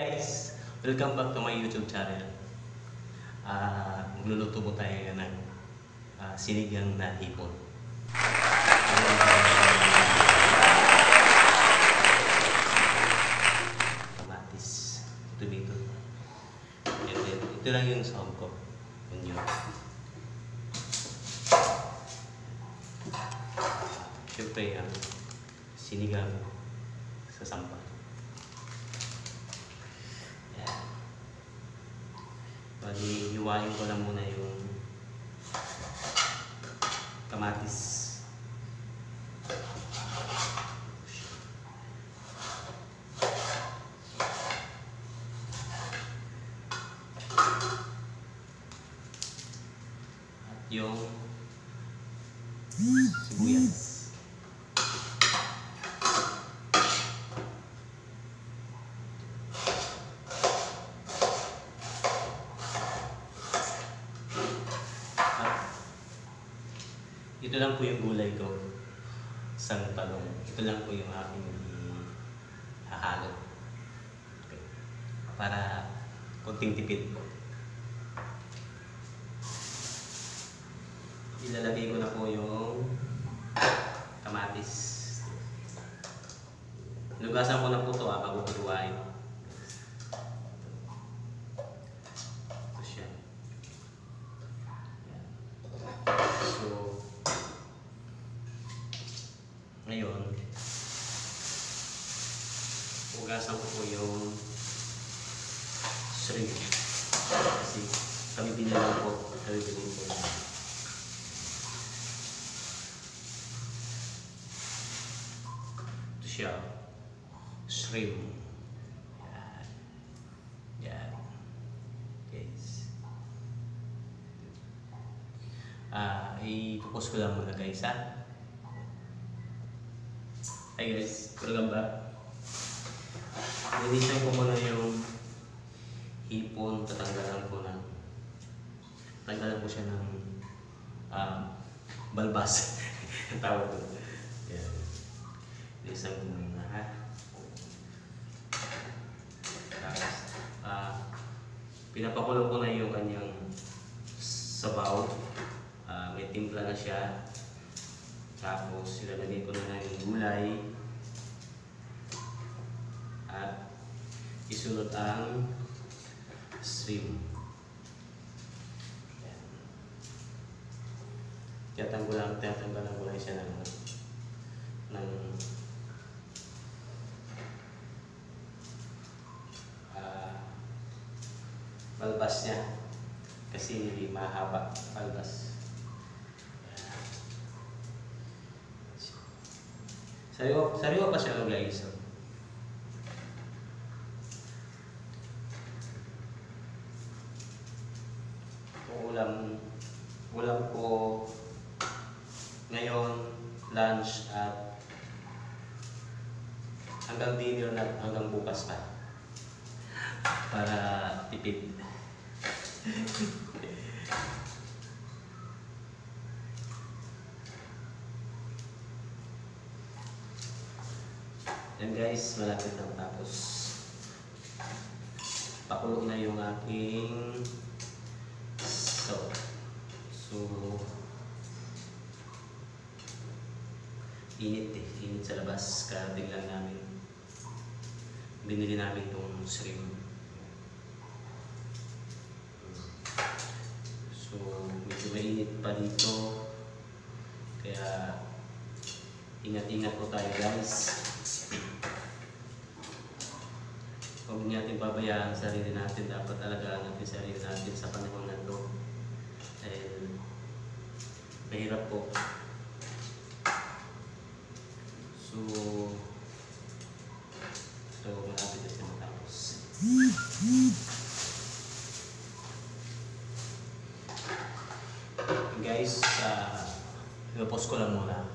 Guys, welcome back to my YouTube channel. Ah, magluluto po tayo ng ah, sinigang na hipon. Kamatis, tomato. Then, ito lang yung sahog ko. Onion. Siyempre, ang sinigang sa sampal. Yan. Bali, hiwain ko lang muna yung kamatis. At yung sibuyas. At ito lang po yung gulay ko. Isang talong. Ito lang po yung aking ihahalo. Okay. Para konting tipid po. Ilalagay ko na po yung kamatis. Lugasan ko na po ito ah, bago ko 3. Eh, kasi kami din lang po. Kami din po. Ito siya. Shrimp. Yan. Yan. Guys. Ah, i-focus ko lang muna guys ha. Hi guys, welcome back. Linisan ko muna yung hipon, tatanggalan ko ng tatanggalan ko siya ng ah, balbas. Tawag ko. Yan. Ko muna ha. Tapos, ah, pinapakulo ko na yung kanyang sabaw. Ah, may timpla na siya. Tapos, ilalagay ko na ng gulay. At isunod ang shrimp. Yan. Tiyatanggulan, tiyatanggalan ko lang siya ng ng ah, balbas niya. Kasi mahaba balbas. Yan. Sariwa, sariwa pa siya guys. Kung hanggang bukas pa. Para tipid. Yan guys, malapit na tapos. Pakulo na yung aking so, so init eh, init sa labas. Karating lang namin. Binili namin itong shrimp. So, medyo mainit pa dito. Kaya, ingat-ingat po tayo guys. Huwag natin babayaan ang sarili natin. Dapat alagaan natin sarili natin sa panahon na ito. Dahil mahirap po. So, so malapit na siya matapos. Guys, uh, i-pause ko lang muna.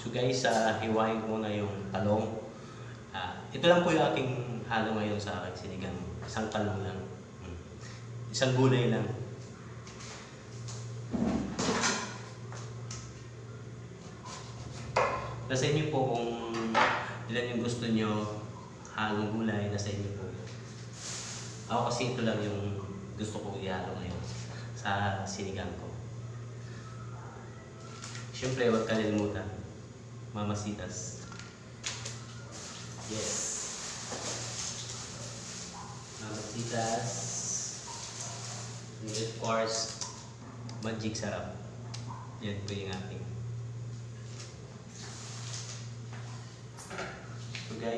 So guys, uh, hiwain ko muna yung talong. Ah, ito lang po yung aking halo ngayon sa aking sinigang. Isang talong lang. Hmm. Isang gulay lang. Kasi niyo po kung ilan yung gusto nyo halong gulay, nasa inyo po. Ako kasi ito lang yung gusto ko ihalo ngayon sa sinigang ko. Siyempre, huwag kalimutan. Mamasitas. Yes. Mamasitas. And of course, magic sarap. Yan po yung ating.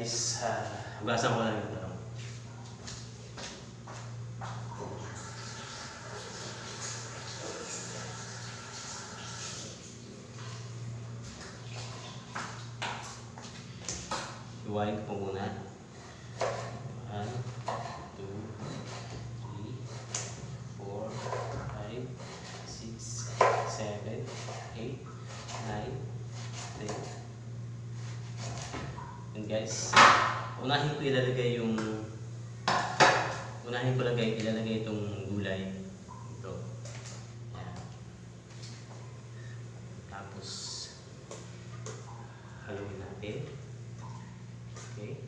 So guys, uh, hugasan ko lang yung talong. Iwain ko po muna. One, two, three, four, five, six, seven, eight, nine, ten. Guys, unahin ko ilalagay yung unahin ko lagay ilalagay itong gulay ito. Yan. Tapos haluin natin. Okay.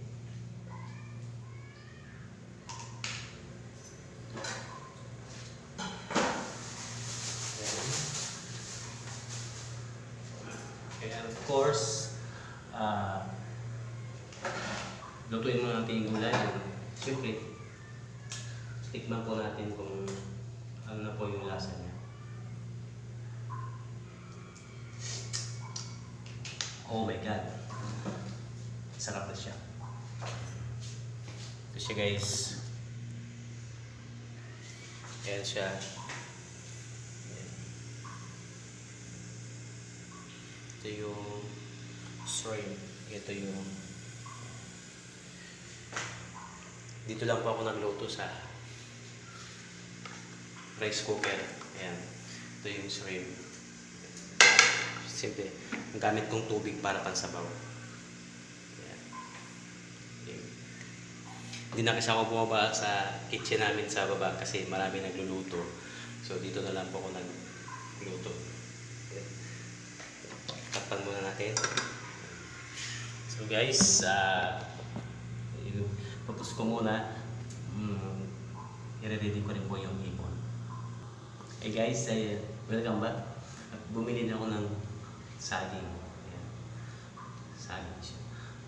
And of course, uh, lutuin mo natin yung gulay. Siyempre, tikman po natin kung ano na po yung lasa niya. Oh my God. Sarap na siya. Ito siya guys. Ayan siya. Ayan. Ito yung shrimp. Ito yung dito lang po ako nagluto sa rice cooker. Ayan. Ito yung shrimp. Simple. Ang gamit kong tubig para pansabaw. Ayan. Hindi na kasi ako bumaba sa kitchen namin sa baba kasi marami nagluluto. So dito na lang po ako nagluto. Ayan. Takpan muna natin. So guys, ah pupus ko muna. Mm, i-ready ko rin po yung ipon. Hey guys, ay, welcome back. Bumili na ako ng saging. Ayan. Saging siya.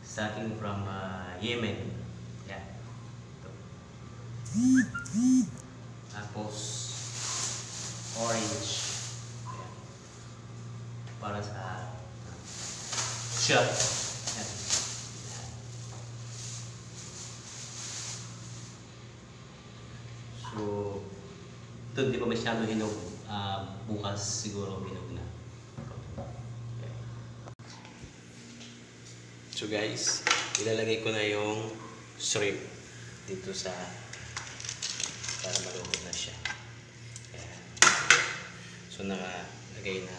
Saging from uh, Yemen. Yan. Ito. Tapos, orange. Ayan. Para sa shot. Ayan. So, ito hindi pa masyado hinog. Ah, bukas siguro hinog na. So guys, ilalagay ko na yung shrimp dito sa para maluto na siya. Ayan. So nakalagay na.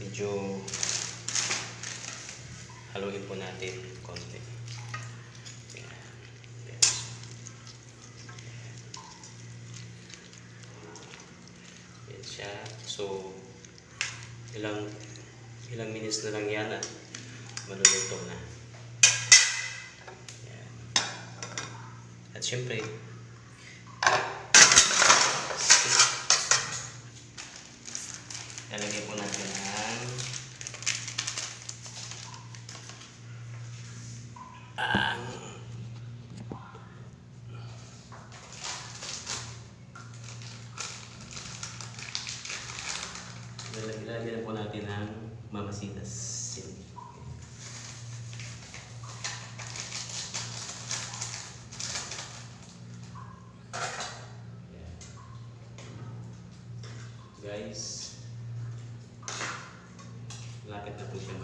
Medyo haluin po natin konti. Ayan. Ayan. Yan siya. So, ilang ilang minutes na lang yan at maluluto na. Yan. At syempre, lalagay po natin ang ang Lalagyan na po natin ang mamasitas. Yan. Guys, lapit na po siya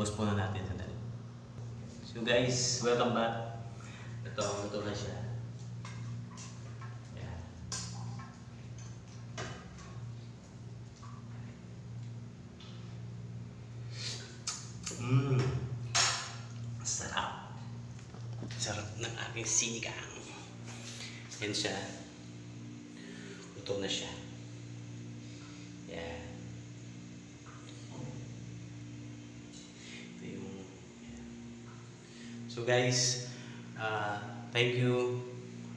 postpone na natin sandali. So guys, welcome back. Ito, luto na siya. Ayan. Mmm. Sarap. Sarap ng aking sinigang. Yan siya. Luto na siya. Ayan. So guys, uh, thank you.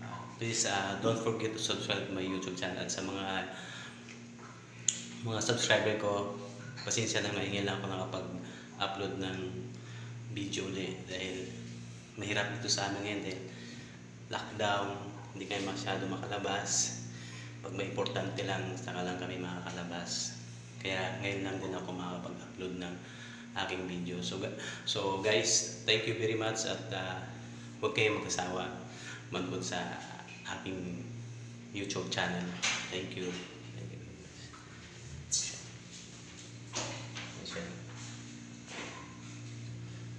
Uh, please uh, don't forget to subscribe my YouTube channel sa mga mga subscriber ko, pasensya na ngayon lang ako nakapag-upload ng video ulit dahil mahirap dito sa amin ngayon dahil lockdown, hindi kayo masyado makalabas. Pag may importante lang, saka lang kami makakalabas. Kaya ngayon lang din ako makakapag-upload ng aking video. So, so guys, thank you very much at uh, huwag kayong magkasawa manood sa aking YouTube channel. Thank you. Thank you.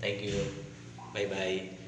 Thank you. Bye-bye.